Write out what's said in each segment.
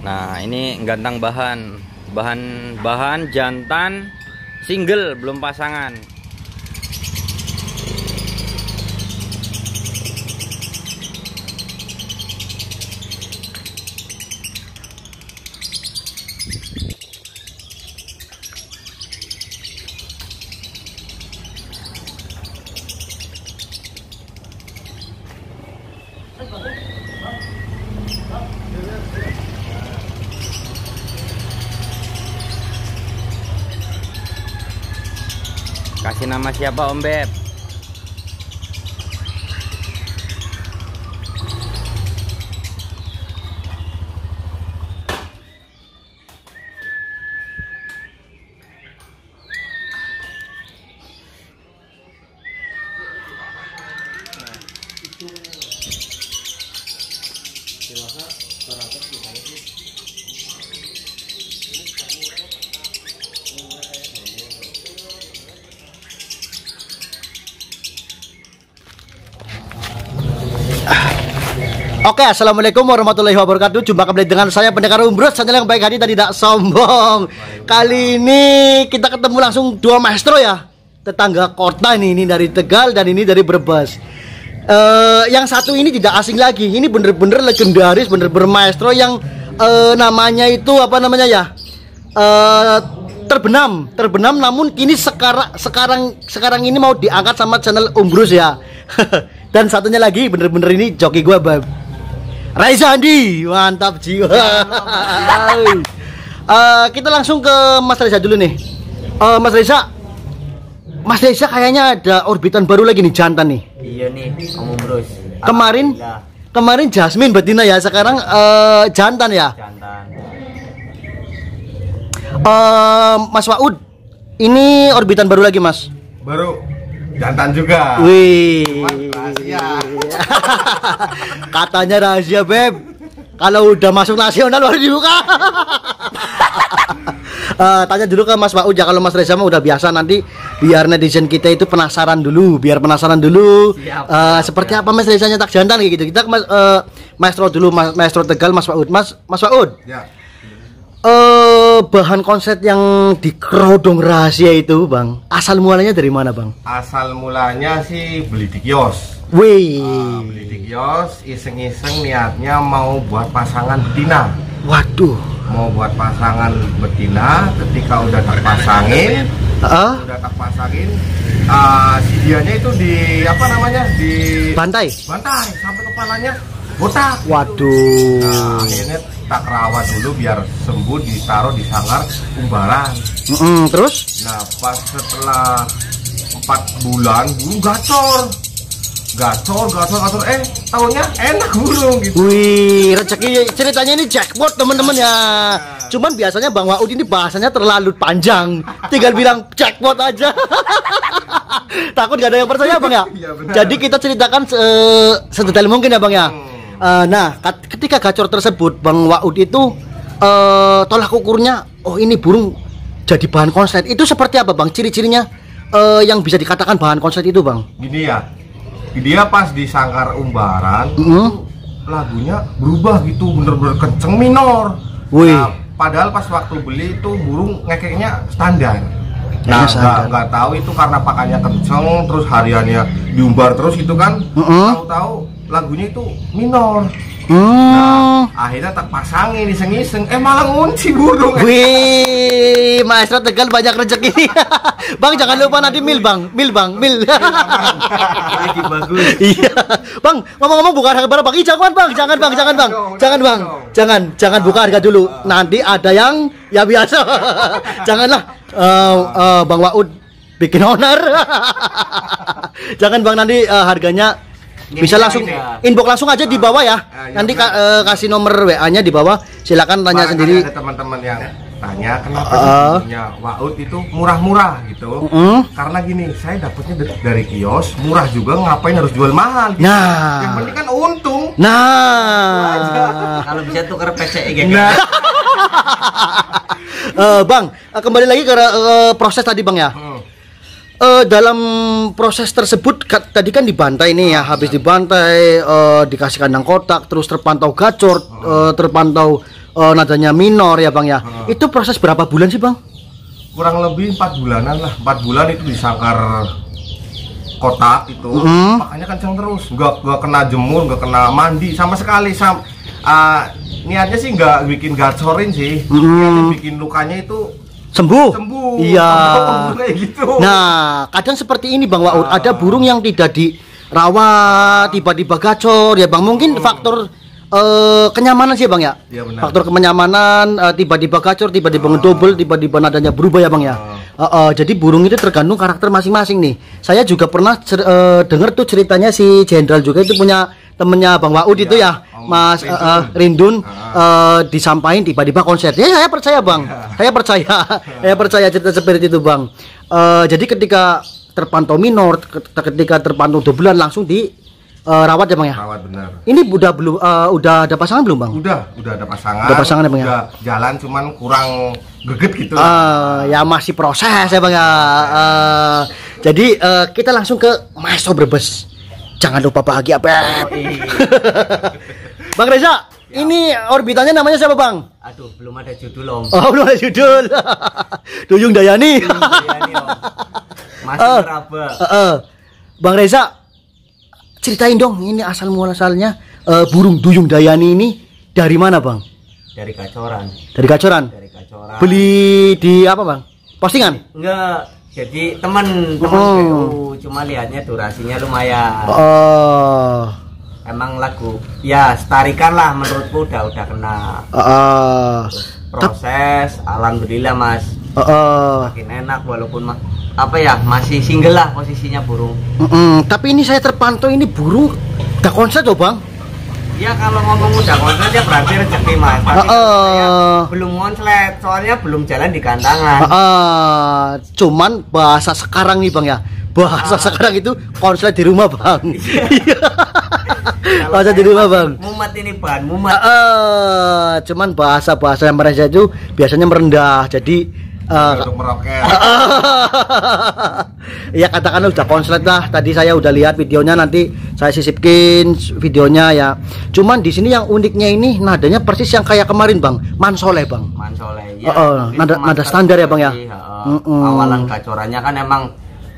Nah, ini gantang bahan. Bahan bahan jantan single belum pasangan. Kasih nama siapa Om Beb? Oke, assalamualaikum warahmatullahi wabarakatuh. Jumpa kembali dengan saya pendekar Umbrus, channel yang baik hati dan tidak sombong. Kali ini kita ketemu langsung dua maestro ya, tetangga kota ini, ini dari Tegal dan ini dari Brebes. Eh, yang satu ini tidak asing lagi, ini bener-bener legendaris, bener-bener maestro yang eh, namanya itu apa namanya ya? Eh, terbenam, terbenam. Namun kini sekarang sekarang sekarang ini mau diangkat sama channel Umbrus ya. dan satunya lagi bener-bener ini joki gua Raisa Andi, mantap jiwa. Eh, kita langsung ke Mas Reza dulu nih. Eh, Mas Reza, Mas Reza kayaknya ada orbitan baru lagi nih jantan nih. Iya nih, Om Bros. Kemarin, kemarin Jasmine betina ya, sekarang eh, jantan ya. jantan. Eh, Mas Waud, ini orbitan baru lagi Mas. baru jantan juga Wih, rahasia. katanya rahasia beb. Kalau udah masuk nasional baru dibuka. Eh, tanya dulu ke Mas ya kalau Mas Reza mah udah biasa nanti biar netizen kita itu penasaran dulu, biar penasaran dulu. Siap, Eh, seperti apa Mas Reza nyetak jantan kayak gitu. Kita ke Mas eh, Maestro dulu, Mas, Maestro Tegal Mas Waud. Mas Mas Waud. ya Eh bahan konsep yang di kerodong rahasia itu, Bang. Asal mulanya dari mana, Bang? asal mulanya sih beli di kios Wih. Ah, beli di kios iseng-iseng niatnya mau buat pasangan betina Waduh. mau buat pasangan betina ketika udah terpasangin Heeh. udah terpasangin ah, si dianya itu di apa namanya di Bantai. bantai sampai kepalanya botak Waduh. nah akhirnya tak rawat dulu biar sembuh ditaruh di sanggar umbaran Mm-mm, terus? Nah pas setelah empat bulan burung gacor Gacor, gacor, gacor Eh tahunnya enak burung gitu Wih, rezeki ceritanya ini jackpot teman-teman ya. Cuman biasanya Bang Waud ini bahasanya terlalu panjang. Tinggal bilang jackpot aja. Takut gak ada yang percaya Bang ya? Benar. Jadi kita ceritakan se- sedetail mungkin ya Bang ya. Eh, nah, ketika gacor tersebut Bang Waud itu eh, tolak ukurnya, oh ini burung jadi bahan konslet. Itu seperti apa Bang? Ciri-cirinya eh, yang bisa dikatakan bahan konslet itu Bang? Gini ya Dia pas di sangkar umbaran Mm. Lagunya berubah gitu bener-bener kenceng minor Wih. Nah, Padahal pas waktu beli itu burung ngekeknya standar Nah, nggak tahu itu karena pakannya kenceng, terus hariannya diumbar terus itu kan, Mm-mm. tahu-tahu lagunya itu minor. Hmm. Nah, akhirnya tak pasangin iseng-iseng, eh malah ngunci burung. Wih, Maestro Tegal banyak rezeki. bang, jangan lupa nanti mil, Bang. Mil, Bang, mil. Lagi bagus. Iya. Bang, ngomong-ngomong buka harga berapa? Bang, Ih, jangan, Bang. Jangan, Bang, jangan, Bang. Jangan, Bang. Jangan, jangan buka harga dulu. Nanti ada yang ya biasa. Janganlah eh, eh, Bang Waud bikin honor. jangan, Bang, nanti eh, harganya bisa Gini, langsung gini. inbox langsung aja di bawah ya. Ah, ya, Nanti benar. ka- eh, kasih nomor WA-nya di bawah. Silakan tanya Makanya sendiri. Ada teman-teman yang tanya kenapa Ah. sih punya Waut itu murah-murah gitu. Mm. Karena gini, saya dapatnya dari, kios, murah juga ngapain harus jual mahal. gitu. Nah. Yang penting kan untung. Nah, Kalau bisa tuker PCE gitu. nah, Eh, bang, eh, kembali lagi ke eh, proses tadi bang ya. Hmm. Eh, dalam proses tersebut ka- tadi kan dibantai nih ya, habis dibantai eh, dikasih kandang kotak, terus terpantau gacor, eh, terpantau eh, nadanya minor ya bang ya. Itu proses berapa bulan sih bang? kurang lebih empat bulanan lah empat bulan itu disangkar kotak itu Mhm. makanya kencang terus nggak nggak kena jemur nggak kena mandi sama sekali sam ah, niatnya sih nggak bikin gacorin sih Mhm. niatnya bikin lukanya itu Sembuh. sembuh Iya. kayak gitu Nah, kadang seperti ini Bang Waud, ada burung yang tidak dirawat, tiba-tiba gacor ya Bang. Mungkin faktor eh, kenyamanan sih Bang ya. Iya, benar. Faktor kenyamanan eh, tiba-tiba gacor, tiba-tiba ngedouble, tiba-tiba nadanya berubah ya Bang ya. Eh, eh, jadi burung itu tergantung karakter masing-masing nih. Saya juga pernah eh, dengar tuh ceritanya si Jenderal juga itu punya temennya Bang Waud itu ya, Om Mas Rindun. eh, Rindun eh, disampaikan tiba-tiba konser. Ya saya percaya Bang. Saya percaya. saya percaya cerita seperti itu Bang. Eh, jadi ketika terpantau minor, ke- ketika terpantau dua bulan langsung di eh, rawat ya Bang ya. rawat benar Ini udah belum eh, udah ada pasangan belum Bang? udah udah ada pasangan Udah pasangan ya, Bang, ya? udah jalan cuman kurang greget gitu Eh, ya masih proses ya Bang ya. Eh, jadi eh, kita langsung ke Maestro Brebes. Jangan lupa bahagia Beb. Bang Reza, ini orbitannya namanya siapa Bang? Aduh, belum ada judul om. Oh belum ada judul. Duyung Dayani. Nih, om. Masih Eh. meraba. Eh, eh. Bang Reza, ceritain dong ini asal muasalnya eh, burung Duyung Dayani ini dari mana Bang? Dari kacoran, Dari Kacoran. dari kacoran. Beli di apa Bang? Postingan? Enggak, jadi temen temen Oh. PU cuma lihatnya durasinya lumayan. Oh. Emang lagu ya setarikan lah menurutku udah udah kena eh. proses. Alhamdulillah mas, eh. makin enak walaupun mah apa ya masih single lah posisinya burung. Mm-mm. Tapi ini saya terpantau ini burung gak konser tuh Bang. Ya kalau ngomong udah konslet ya berarti rezeki mas. Tapi saya ah. belum konslet, soalnya belum jalan di kandangan. Eh, eh. Cuman bahasa sekarang nih Bang ya. Bahasa sekarang itu konslet di rumah Bang. Iya. Kalau bahasa di rumah Bang. Mumet ini bahan mumet. Eh, eh, cuman bahasa bahasa yang mereka itu biasanya merendah. Jadi eh, untuk meroket ya katakanlah udah konslet lah. Tadi saya udah lihat videonya nanti saya sisipkin videonya ya. Cuman di sini yang uniknya ini nadanya persis yang kayak kemarin bang, mansoleh bang. Mansoleh. Oh, oh, mungkin nada- nada standar ya, Bang, ya? sih, heeh. Mm-mm. Awalan gacorannya kan emang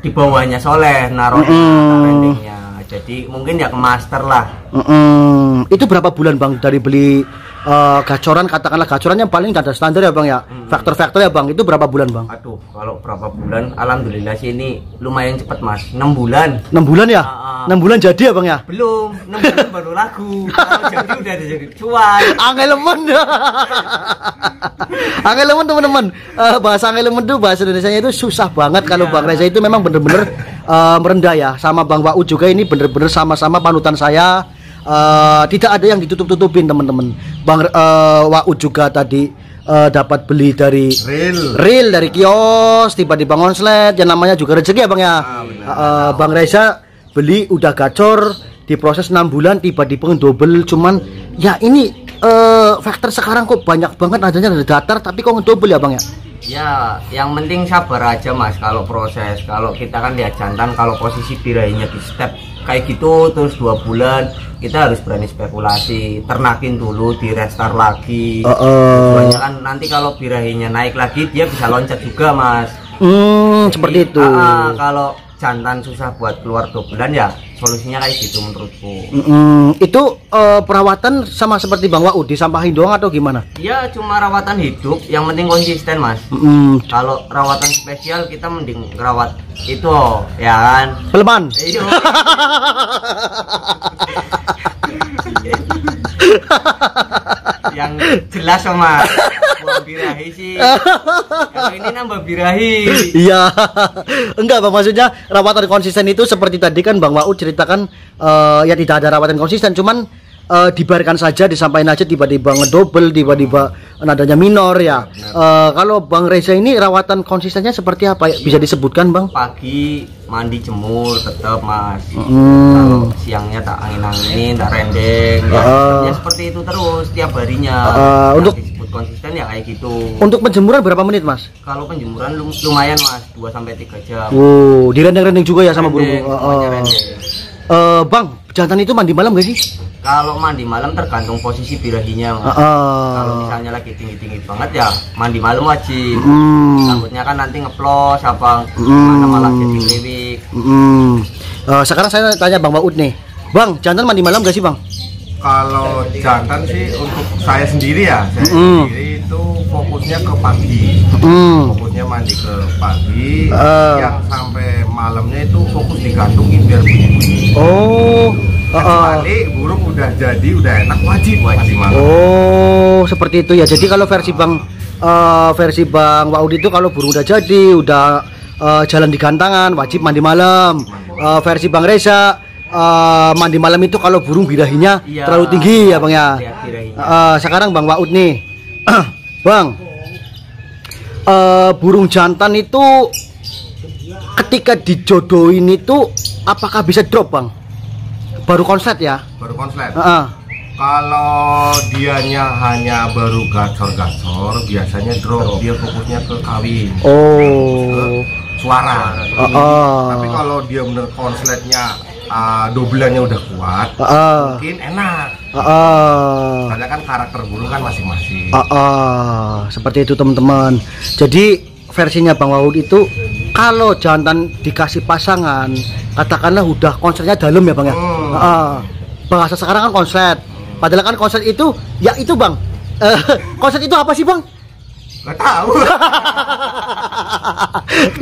di bawahnya soleh naruh Mm-mm. rendingnya. Jadi mungkin ya ke master lah. Mm-mm. Itu berapa bulan bang dari beli eh, gacoran katakanlah gacorannya paling nada standar ya bang ya. Faktor-faktor ya bang itu berapa bulan bang? Aduh, kalau berapa bulan? Alhamdulillah sih ini lumayan cepet mas. 6 bulan. 6 bulan ya? Ah, ah. 6 bulan jadi ya bang ya? Belum, 6 bulan baru lagu. Kalau jadi udah ada jadi cuan. Angelemen Angelemen teman-teman Eh, Bahasa angelemen tuh bahasa Indonesia itu susah banget Kalau Iya. Bang Reza itu memang bener-bener eh, merendah ya Sama Bang Wau juga ini bener-bener sama-sama panutan saya Eh, Tidak ada yang ditutup-tutupin teman-teman. Bang eh, Wau juga tadi eh, dapat beli dari real Real dari kios tiba-tiba ngonslet yang namanya juga rezeki ya Bang ya. Eh, Bang Reza beli udah gacor diproses 6 bulan tiba-tiba double cuman ya ini eh faktor sekarang kok banyak banget adanya dari datar tapi kok ngedouble ya Bang ya. Ya, yang penting sabar aja mas kalau proses. Kalau kita kan lihat jantan, kalau posisi birahinya di step kayak gitu terus dua bulan, kita harus berani spekulasi. Ternakin dulu, di restart lagi. Oh. Tujuannya kan nanti kalau birahinya naik lagi, dia bisa loncat juga mas. Hmm, seperti itu. Ah, kalau jantan susah buat keluar dua bulan ya solusinya kayak gitu menurutku. Mm-mm. itu eh, perawatan sama seperti Bang Wau disampahin doang atau gimana? Ya cuma rawatan hidup, yang penting konsisten mas. Mm, Kalau rawatan spesial kita mending rawat itu ya kan. peleman. Iya. yang jelas sama birahi sih. Kalau ini nambah birahi. Iya, enggak bang maksudnya rawatan konsisten itu seperti tadi kan bang Wau ceritakan eh, ya tidak ada rawatan konsisten, cuman eh, dibiarkan saja, disampaikan aja tiba-tiba ngedouble, tiba-tiba nadanya minor ya. Eh, kalau bang Reza ini rawatan konsistennya seperti apa? ya? Bisa disebutkan bang? Pagi mandi jemur tetap mas. Hmm. Kalau siangnya tak angin-anginin, tak rendeng. Ya, Ah. ya seperti itu terus tiap harinya. Ah, Yang untuk- konsisten ya kayak gitu Untuk penjemuran berapa menit, Mas? kalau penjemuran lum- lumayan mas 2 sampai 3 jam Oh, direndeng-rendeng juga ya sama Rendeng, burung. semuanya Uh, rendeng. uh, bang, jantan itu mandi malam gak sih? kalau mandi malam tergantung posisi birahinya Uh, mas kalau misalnya lagi tinggi-tinggi banget ya mandi malam wajib Hmm. takutnya kan nanti ngeplos apa Hmm. mana malah jadi lewik mm, uh, sekarang saya tanya Bang Baud nih. Bang, jantan mandi malam gak sih, Bang? Kalau jantan sih untuk saya sendiri ya, saya Mm. sendiri itu fokusnya ke pagi. Hmm. Fokusnya mandi ke pagi, Ah. yang sampai malamnya itu fokus digantungin biar bunyi-bunyi. Oh. uh, uh. Burung udah jadi, udah enak wajib mandi malam. Oh, seperti itu ya. Jadi kalau versi Bang eh, versi Bang Waud itu kalau burung udah jadi, udah eh, jalan di gantangan, wajib mandi malam. Eh, versi Bang Reza eh, mandi malam itu kalau burung birahinya Iya. terlalu tinggi ya, Bang ya. Eh, sekarang Bang Waud nih. bang. eh, burung jantan itu ketika dijodohin itu apakah bisa drop, Bang? Baru konslet ya? Baru konslet. Heeh. Kalau dianya hanya baru gacor-gacor, biasanya drop. Dia fokusnya ke kawin, Oh. suara. Heeh. Tapi kalau dia bener konsletnya uh, dobelannya udah kuat, Heeh. mungkin enak. Heeh. Karena kan karakter burung kan masing-masing. Heeh. Seperti itu teman-teman. Jadi versinya Bang Waud itu kalau jantan dikasih pasangan, katakanlah udah konsernya dalam ya Bang ya. Hmm. Heeh. Bahasa sekarang kan konslet. Padahal kan konslet itu ya itu Bang. Eh, konslet itu apa sih Bang? Gak tahu.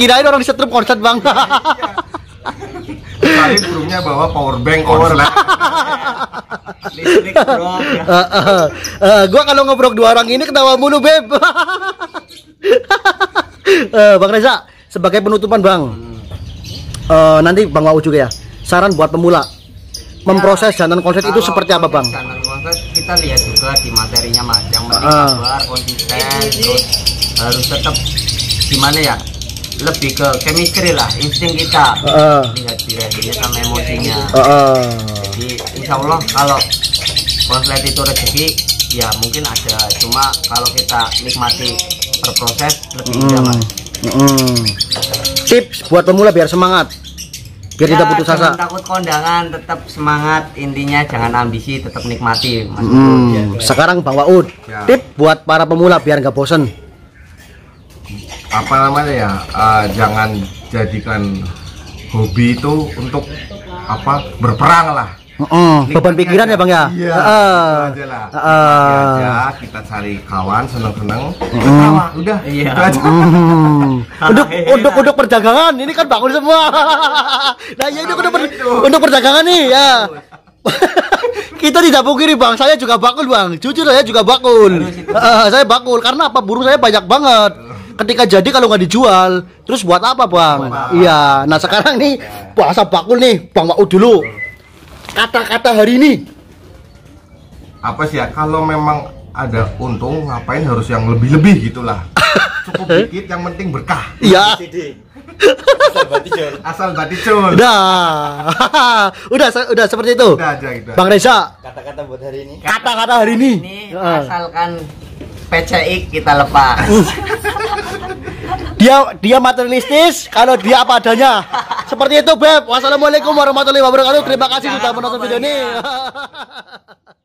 Kirain orang disetrum konslet Bang. Kali burungnya bawa power bank konslet. listrik bro ya. Eh, eh, eh, gua kalau ngobrol dua orang ini ketawa mulu beb. Eh, bang Reza, sebagai penutupan bang, eh, nanti bang Wau juga ya. Saran buat pemula, memproses jantan konslet itu seperti apa bang? Jantan konslet kita lihat juga di materinya mas. Yang penting sabar, konsisten, terus harus tetap gimana ya? Lebih ke chemistry lah, insting kita. Heeh. Lihat birahinya sama emosinya. Eh. Jadi insya Allah kalau konslet itu rezeki ya mungkin ada cuma kalau kita nikmati berproses lebih indah Hmm, mas. hmm. Tips buat pemula biar semangat, biar tidak Ya, putus jangan asa. takut kondangan tetap semangat intinya jangan ambisi tetap nikmati mas Hmm, sekarang bang Waud, Ya. tip buat para pemula biar nggak bosen. Apa namanya ya? uh, jangan jadikan hobi itu untuk apa? Berperang lah. Heeh, beban pikiran ya bang ya. Iya. Heeh. itu aja lah. Heeh. Itu aja kita cari kawan seneng-seneng. Ketawa, udah. Iya. Itu aja. Hmm. untuk untuk untuk perdagangan ini kan bakul semua. nah ya ini untuk per- untuk perdagangan nih ya. Kita tidak pungkiri bang, saya juga bakul bang. Jujur saya juga bakul. Eh, saya bakul karena apa? Burung saya banyak banget. Ketika jadi kalau nggak dijual, terus buat apa bang? Iya. Nah sekarang nih bahasa bakul nih, bang Mau dulu. Kata-kata hari ini. Apa sih ya? Kalau memang ada untung, ngapain harus yang lebih-lebih gitulah. Cukup dikit, yang penting berkah. Iya. Asal baticul. Udah. udah se- udah seperti itu. Udah aja gitu. Bang Reza, Kata-kata buat hari ini. kata-kata hari ini. ini asalkan PCX kita lepas. Dia dia materialistis kalau dia apa adanya. Seperti itu beb. Wassalamualaikum warahmatullahi wabarakatuh. Terima kasih sudah menonton video ini